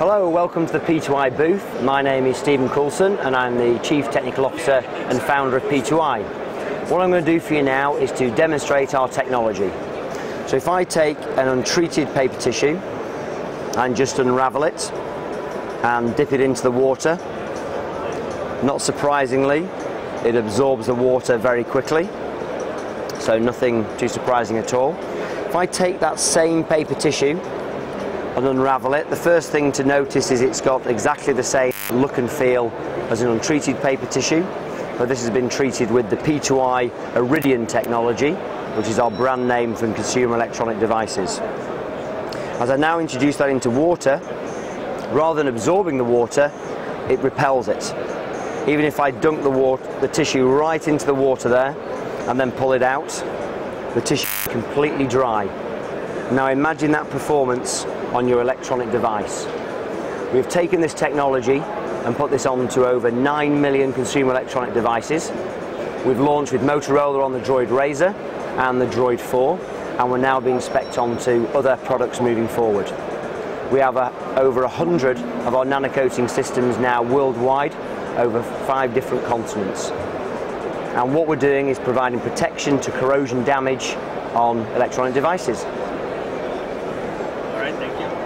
Hello, welcome to the P2i booth. My name is Stephen Coulson and I'm the Chief Technical Officer and founder of P2i. What I'm going to do for you now is to demonstrate our technology. So if I take an untreated paper tissue and just unravel it and dip it into the water, not surprisingly, it absorbs the water very quickly, so nothing too surprising at all. If I take that same paper tissue and unravel it, the first thing to notice is it's got exactly the same look and feel as an untreated paper tissue, but this has been treated with the P2i Aridion technology, which is our brand name from consumer electronic devices. As I now introduce that into water, rather than absorbing the water, it repels it. Even if I dunk the, water, the tissue right into the water there and then pull it out, the tissue is completely dry. Now imagine that performance on your electronic device. We've taken this technology and put this onto over 9 million consumer electronic devices. We've launched with Motorola on the Droid Razr and the Droid 4 and we're now being specced onto other products moving forward. We have uh, over 100 of our nanocoating systems now worldwide over five different continents. And what we're doing is providing protection to corrosion damage on electronic devices. Right, thank you.